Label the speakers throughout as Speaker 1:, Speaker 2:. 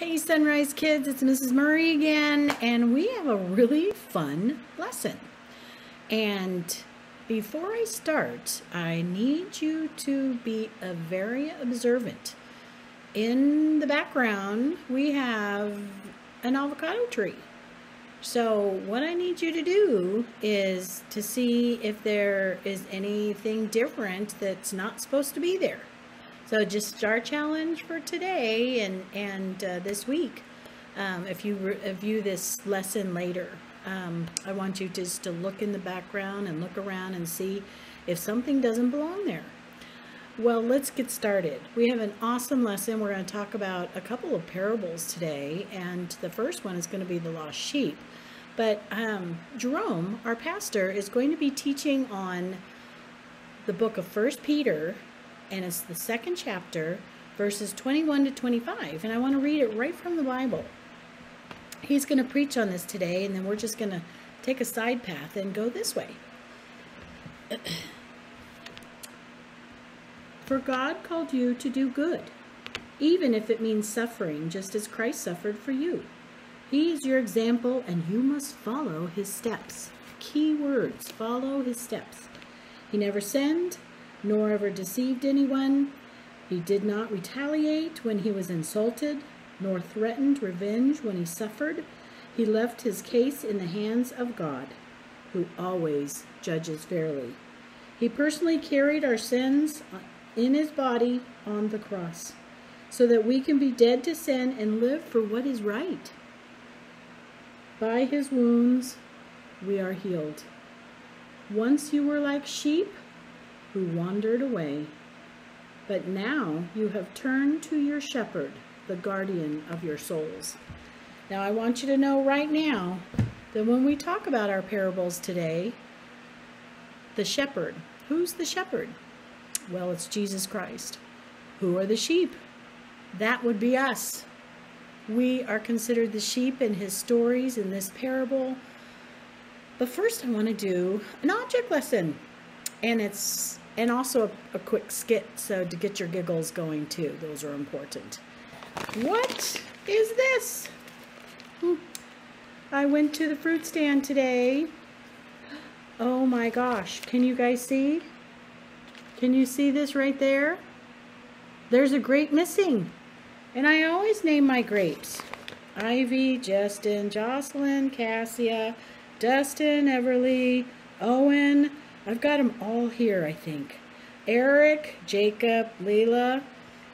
Speaker 1: Hey SonRise Kids, it's Mrs. Murray again, and we have a really fun lesson. And before I start, I need you to be a very observant. In the background, we have an avocado tree. So what I need you to do is to see if there is anything different that's not supposed to be there. So just our challenge for today and, and uh, this week, um, if you review this lesson later, um, I want you just to look in the background and look around and see if something doesn't belong there. Well, let's get started. We have an awesome lesson. We're going to talk about a couple of parables today, and the first one is going to be the lost sheep. But um, Jerome, our pastor, is going to be teaching on the book of First Peter, and it's the second chapter, verses 21 to 25. And I want to read it right from the Bible. He's going to preach on this today, and then we're just going to take a side path and go this way. For God called you to do good, even if it means suffering, just as Christ suffered for you. He is your example, and you must follow his steps. Key words follow his steps. He never sinned, nor ever deceived anyone. He did not retaliate when he was insulted, nor threatened revenge when he suffered. He left his case in the hands of God, who always judges fairly. He personally carried our sins in his body on the cross, so that we can be dead to sin and live for what is right. By his wounds we are healed. Once you were like sheep, who wandered away. But now you have turned to your shepherd, the guardian of your souls. Now I want you to know right now that when we talk about our parables today, the shepherd, who's the shepherd? Well, it's Jesus Christ. Who are the sheep? That would be us. We are considered the sheep in his stories in this parable. But first I want to do an object lesson. And it's and also a, a, quick skit so to get your giggles going too. Those are important. What is this? Hmm. I went to the fruit stand today. Oh my gosh. Can you guys see? Can you see this right there? There's a grape missing. And I always name my grapes. Ivy, Justin, Jocelyn, Cassia, Dustin, Everly, Owen, I've got them all here, I think. Eric, Jacob, Leila,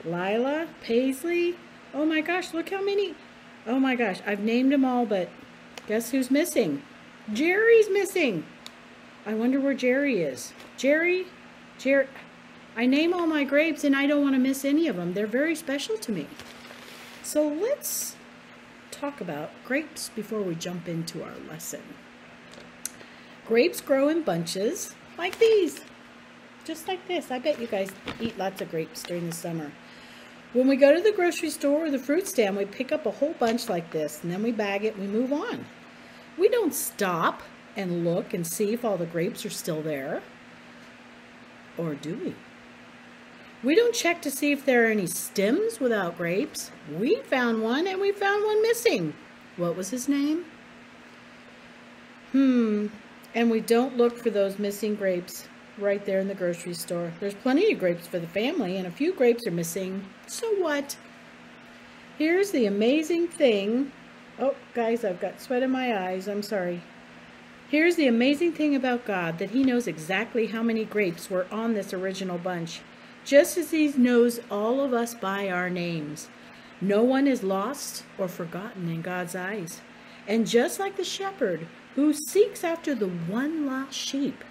Speaker 1: Lila, Paisley. Oh my gosh, look how many. Oh my gosh, I've named them all, but guess who's missing? Jerry's missing. I wonder where Jerry is. Jerry, Jerry. I name all my grapes and I don't want to miss any of them. They're very special to me. So let's talk about grapes before we jump into our lesson. Grapes grow in bunches like these, just like this. I bet you guys eat lots of grapes during the summer. When we go to the grocery store or the fruit stand, we pick up a whole bunch like this, and then we bag it we move on. We don't stop and look and see if all the grapes are still there. Or do we? We don't check to see if there are any stems without grapes. We found one and we found one missing. What was his name? Hmm, and we don't look for those missing grapes right there in the grocery store. There's plenty of grapes for the family, and a few grapes are missing. So what? Here's the amazing thing. Oh, guys, I've got sweat in my eyes. I'm sorry. Here's the amazing thing about God, that he knows exactly how many grapes were on this original bunch, just as he knows all of us by our names. No one is lost or forgotten in God's eyes. And just like the shepherd who seeks after the one lost sheep.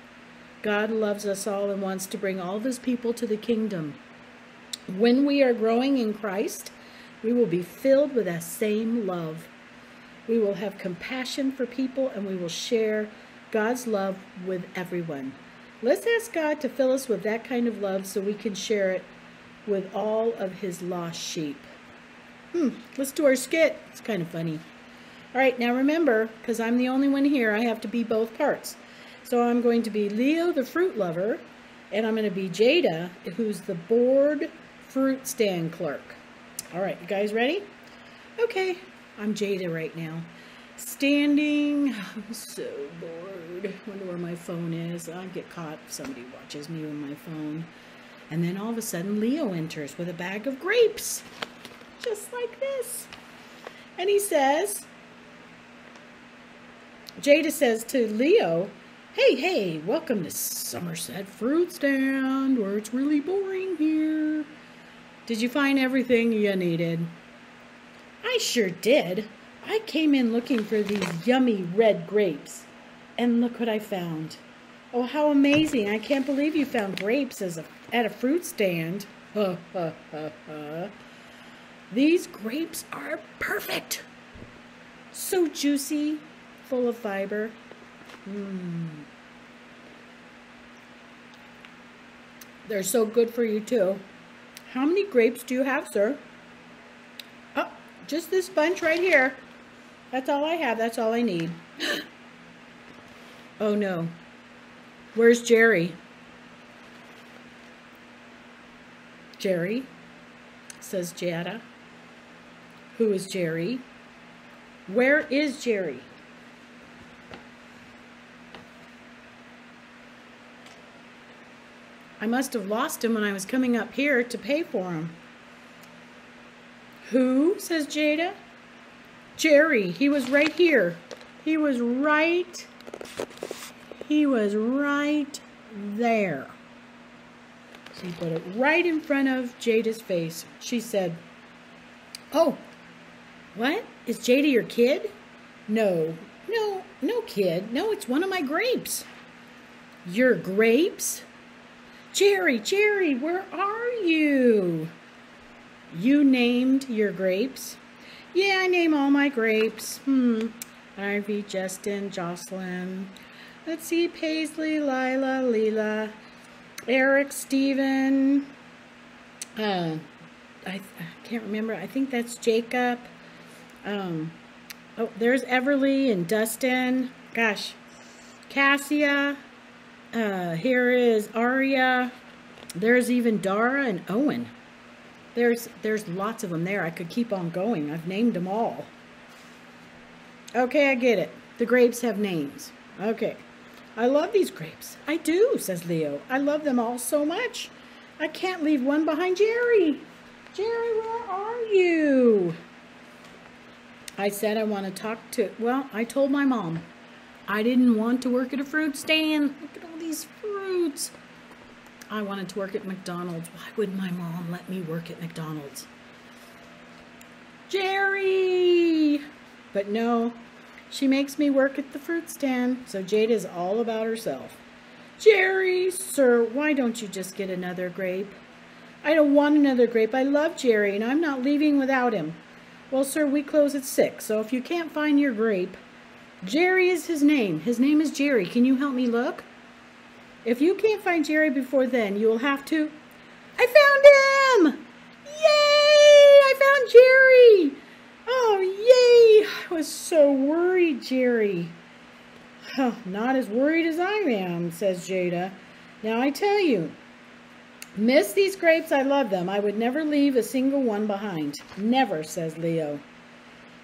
Speaker 1: God loves us all and wants to bring all of his people to the kingdom. When we are growing in Christ, we will be filled with that same love. We will have compassion for people and we will share God's love with everyone. Let's ask God to fill us with that kind of love so we can share it with all of his lost sheep. Hmm, let's do our skit. It's kind of funny. All right, now remember, because I'm the only one here, I have to be both parts. So I'm going to be Leo, the fruit lover, and I'm going to be Jada, who's the bored fruit stand clerk. All right, you guys ready? Okay, I'm Jada right now. Standing, I'm so bored. Wonder where my phone is. I'll get caught somebody watches me with my phone. And then all of a sudden, Leo enters with a bag of grapes, just like this. And he says, Jada says to Leo, Hey, hey, welcome to Somerset Fruit Stand, where it's really boring here. Did you find everything you needed? I sure did. I came in looking for these yummy red grapes. And look what I found. Oh, how amazing. I can't believe you found grapes as a, at a fruit stand. Ha, ha, ha, ha. These grapes are perfect. So juicy, full of fiber. Mmm. They're so good for you too. How many grapes do you have, sir? Oh, just this bunch right here. That's all I have. That's all I need. oh no. Where's Jerry? Jerry, says Jada. Who is Jerry? Where is Jerry? I must have lost him when I was coming up here to pay for him. Who? says Jada. Jerry. He was right here. He was right. He was right there. She put it right in front of Jada's face. She said, Oh, what? Is Jada your kid? No, no, no kid. No, it's one of my grapes. Your grapes? Jerry, Jerry, where are you? You named your grapes? Yeah, I name all my grapes. Hmm. Ivy, Justin, Jocelyn. Let's see, Paisley, Lila, Leela, Eric, Stephen. Uh, I, I can't remember. I think that's Jacob. Um, oh, there's Everly and Dustin. Gosh, Cassia. Uh, here is Aria. There's even Dara and Owen. There's there's lots of them there. I could keep on going. I've named them all. Okay, I get it. The grapes have names. Okay. I love these grapes. I do, says Leo. I love them all so much. I can't leave one behind Jerry. Jerry, where are you? I said I want to talk to, well, I told my mom. I didn't want to work at a fruit stand. Look at all these fruits. I wanted to work at McDonald's. Why would my mom let me work at McDonald's? Jerry! But no, she makes me work at the fruit stand, so Jade is all about herself. Jerry, sir, why don't you just get another grape? I don't want another grape. I love Jerry, and I'm not leaving without him. Well, sir, we close at 6, so if you can't find your grape, Jerry is his name. His name is Jerry. Can you help me look? If you can't find Jerry before then, you will have to... I found him! Yay! I found Jerry! Oh, yay! I was so worried, Jerry. Not as worried as I am, says Jada. Now I tell you, miss these grapes, I love them. I would never leave a single one behind. Never, says Leo.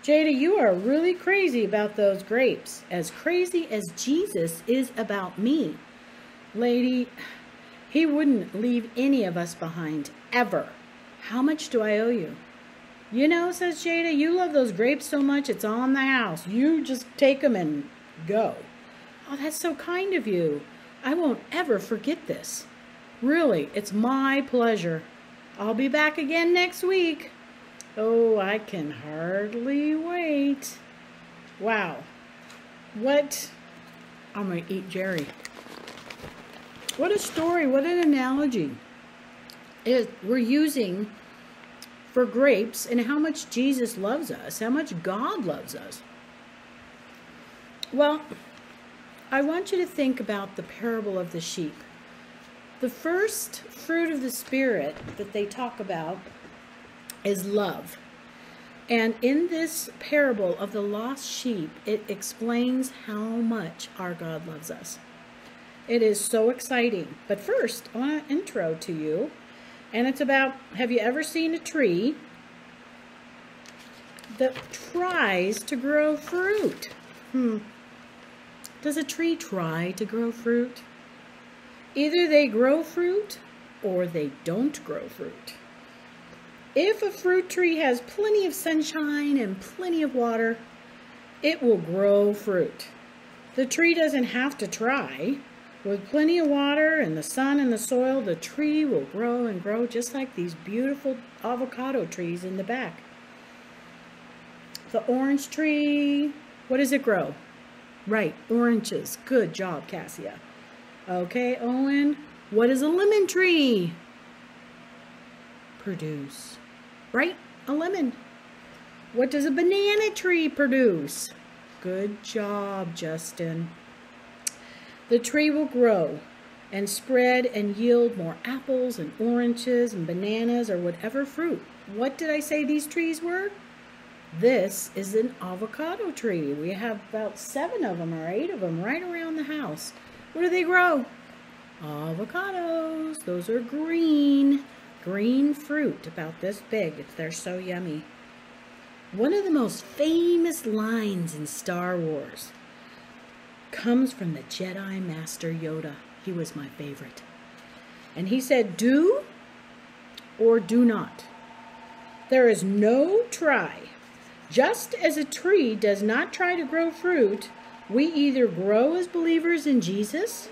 Speaker 1: Jada, you are really crazy about those grapes. As crazy as Jesus is about me. Lady, he wouldn't leave any of us behind, ever. How much do I owe you? You know, says Jada, you love those grapes so much, it's on the house. You just take them and go. Oh, that's so kind of you. I won't ever forget this. Really, it's my pleasure. I'll be back again next week. Oh, I can hardly wait. Wow. What? I'm going to eat Jerry. What a story. What an analogy. It, we're using for grapes and how much Jesus loves us, how much God loves us. Well, I want you to think about the parable of the sheep. The first fruit of the Spirit that they talk about is love. And in this parable of the lost sheep, it explains how much our God loves us. It is so exciting. But first, I want to intro to you. And it's about, have you ever seen a tree that tries to grow fruit. Hmm. Does a tree try to grow fruit? Either they grow fruit or they don't grow fruit. If a fruit tree has plenty of sunshine and plenty of water, it will grow fruit. The tree doesn't have to try. With plenty of water and the sun and the soil, the tree will grow and grow just like these beautiful avocado trees in the back. The orange tree, what does it grow? Right, oranges. Good job, Cassia. Okay, Owen, what is a lemon tree? Produce. Right, a lemon. What does a banana tree produce? Good job, Justin. The tree will grow and spread and yield more apples and oranges and bananas or whatever fruit. What did I say these trees were? This is an avocado tree. We have about seven of them or eight of them right around the house. What do they grow? Avocados. Those are green, green fruit about this big. If they're so yummy. One of the most famous lines in Star Wars comes from the Jedi Master Yoda. He was my favorite. And he said, Do or do not. There is no try. Just as a tree does not try to grow fruit, we either grow as believers in Jesus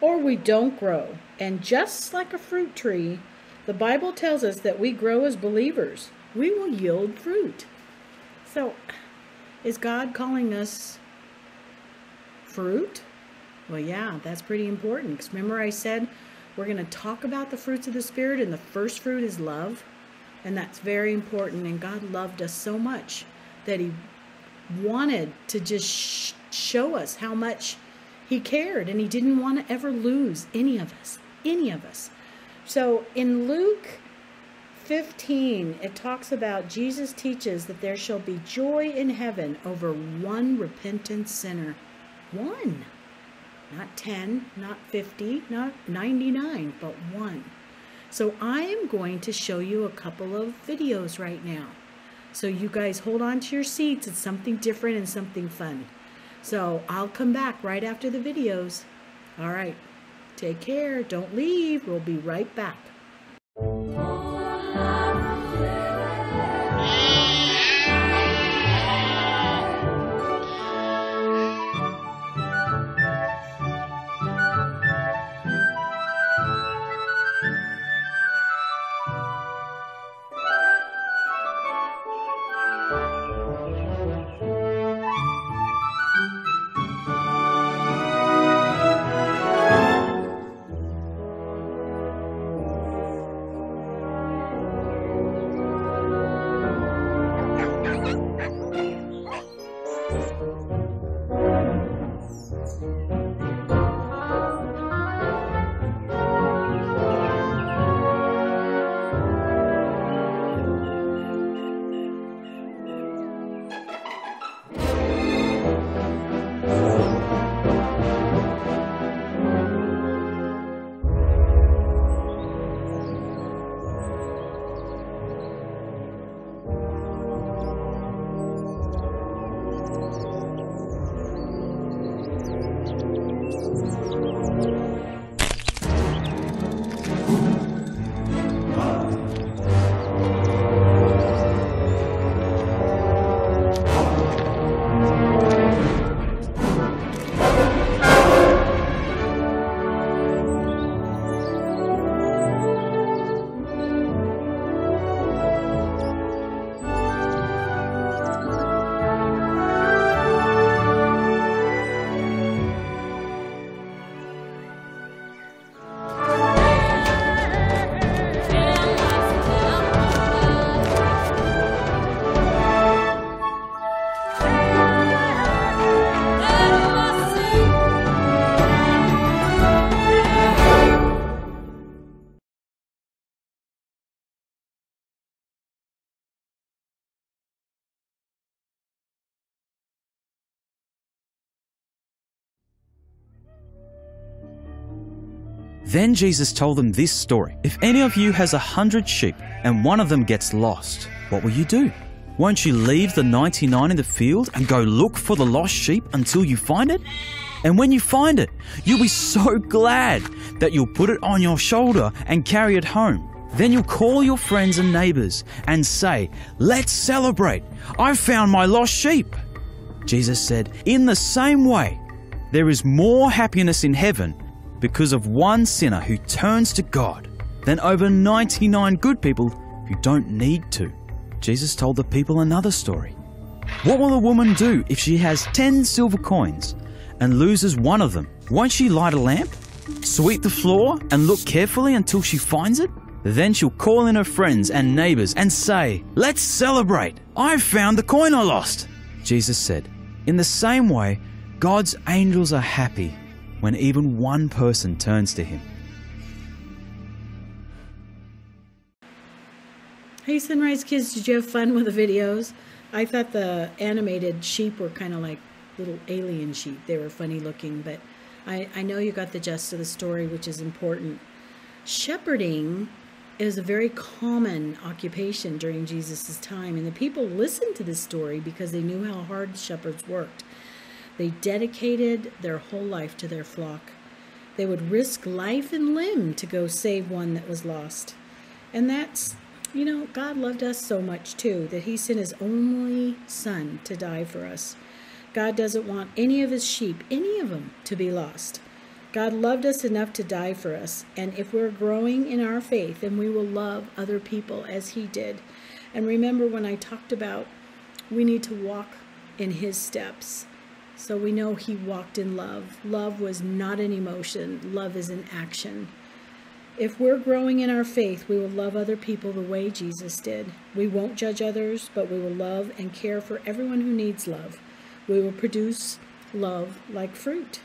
Speaker 1: or we don't grow. And just like a fruit tree, the Bible tells us that we grow as believers. We will yield fruit. So, is God calling us fruit? Well, yeah, that's pretty important. Because remember, I said we're going to talk about the fruits of the Spirit, and the first fruit is love. And that's very important. And God loved us so much that He wanted to just sh- show us how much He cared. And He didn't want to ever lose any of us. Any of us. So in Luke 15, it talks about Jesus teaches that there shall be joy in heaven over one repentant sinner. One. Not 10, not 50, not 99, but one. So I am going to show you a couple of videos right now. So you guys hold on to your seats. It's something different and something fun. So I'll come back right after the videos. All right. Take care. Don't leave. We'll be right back.
Speaker 2: Then Jesus told them this story If any of you has a hundred sheep and one of them gets lost, what will you do? Won't you leave the 99 in the field and go look for the lost sheep until you find it? And when you find it, you'll be so glad that you'll put it on your shoulder and carry it home. Then you'll call your friends and neighbors and say, Let's celebrate! I've found my lost sheep! Jesus said, In the same way, there is more happiness in heaven because of one sinner who turns to God than over 99 good people who don't need to. Jesus told the people another story. What will a woman do if she has 10 silver coins and loses one of them? Won't she light a lamp, sweep the floor, and look carefully until she finds it? Then she'll call in her friends and neighbors and say, Let's celebrate! I've found the coin I lost! Jesus said, In the same way, God's angels are happy when even one person turns to Him.
Speaker 1: Hey, SonRise Kids, did you have fun with the videos? I thought the animated sheep were kind of like little alien sheep. They were funny looking, but I, I know you got the gist of the story, which is important. Shepherding is a very common occupation during Jesus' time, and the people listened to this story because they knew how hard shepherds worked. They dedicated their whole life to their flock. They would risk life and limb to go save one that was lost. And that's, you know, God loved us so much too that He sent His only Son to die for us. God doesn't want any of His sheep, any of them, to be lost. God loved us enough to die for us. And if we're growing in our faith, then we will love other people as He did. And remember when I talked about we need to walk in His steps. So we know he walked in love. Love was not an emotion, love is an action. If we're growing in our faith, we will love other people the way Jesus did. We won't judge others, but we will love and care for everyone who needs love. We will produce love like fruit.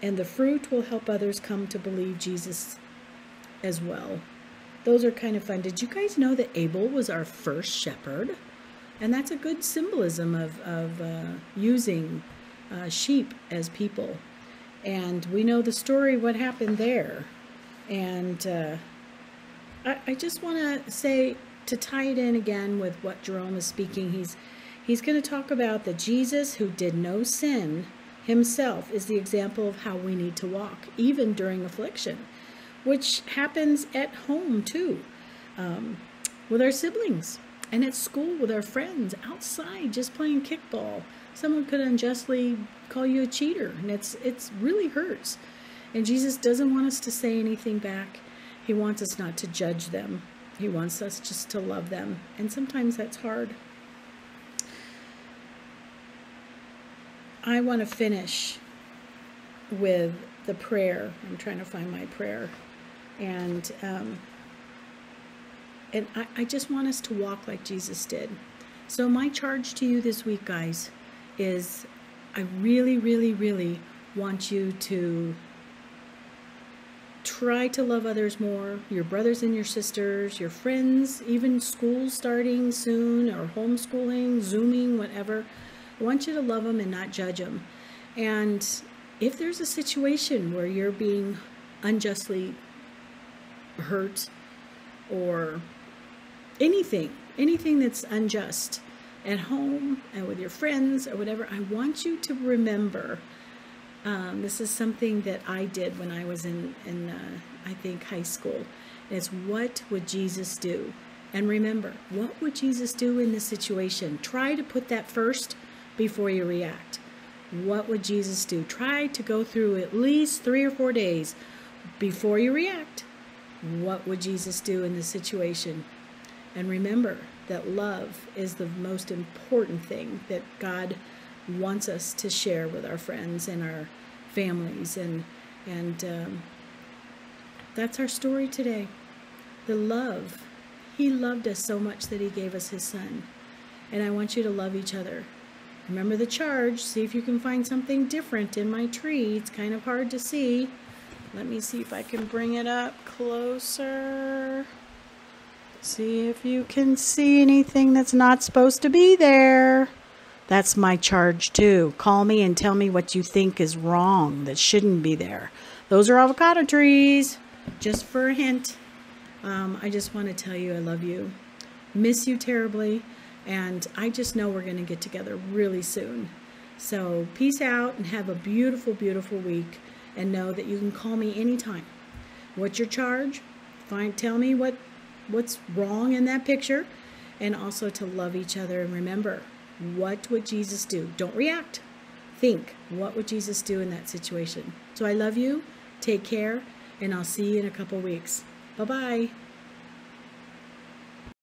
Speaker 1: And the fruit will help others come to believe Jesus as well. Those are kind of fun. Did you guys know that Abel was our first shepherd? And that's a good symbolism of, of uh, using uh, sheep as people. And we know the story, what happened there. And uh, I, I just want to say, to tie it in again with what Jerome is speaking, he's, he's going to talk about that Jesus, who did no sin himself, is the example of how we need to walk, even during affliction, which happens at home too, um, with our siblings, and at school with our friends, outside just playing kickball someone could unjustly call you a cheater and it's it's really hurts. And jesus doesn't want us to say anything back. He wants us not to judge them. He wants us just to love them. And sometimes that's hard. I want to finish with the prayer. I'm trying to find my prayer. And um, and I, I just want us to walk like jesus did. So my charge to you this week guys is I really, really, really want you to try to love others more, your brothers and your sisters, your friends, even school starting soon or homeschooling, Zooming, whatever. I want you to love them and not judge them. And if there's a situation where you're being unjustly hurt or anything, anything that's unjust, at home and with your friends or whatever, I want you to remember. Um, this is something that I did when I was in, in uh, I think, high school. It's what would Jesus do? And remember, what would Jesus do in this situation? Try to put that first before you react. What would Jesus do? Try to go through at least three or four days before you react. What would Jesus do in this situation? And remember, that love is the most important thing that God wants us to share with our friends and our families. And and um, that's our story today. The love he loved us so much that he gave us his son. And i want you to love each other. Remember the charge. See if you can find something different in my tree. It's kind of hard to see. Let me see if i can bring it up closer See if you can see anything that's not supposed to be there. That's my charge too. Call me and tell me what you think is wrong that shouldn't be there. Those are avocado trees. Just for a hint. Um, I just want to tell you I love you. Miss you terribly. And I just know we're going to get together really soon. So peace out and have a beautiful, beautiful week. And know that you can call me anytime. What's your charge? Find, tell me what, what's wrong in that picture. And also to love each other. And remember, what would Jesus do? Don't react. Think, what would Jesus do in that situation? So I love you. Take care. And I'll see you in a couple weeks. Bye bye.